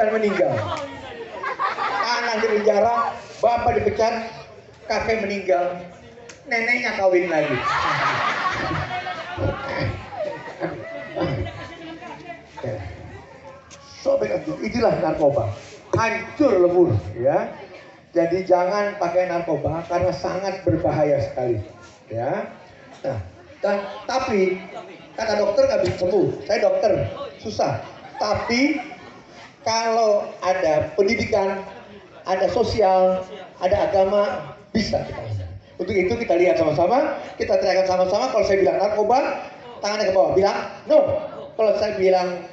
dan meninggal. Anak di penjara, bapak dipecat, kakek meninggal, neneknya kawin lagi. Sobek hancur, itulah narkoba. Hancur lebur, ya. Jadi jangan pakai narkoba karena sangat berbahaya sekali, ya. Nah, dan tapi kata dokter nggak bisa sembuh. Saya dokter, susah. Tapi kalau ada pendidikan, ada sosial, ada agama, bisa kita. Untuk itu kita lihat sama-sama, kita teriakan sama-sama. Kalau saya bilang narkoba, tangannya ke bawah, bilang no. Kalau saya bilang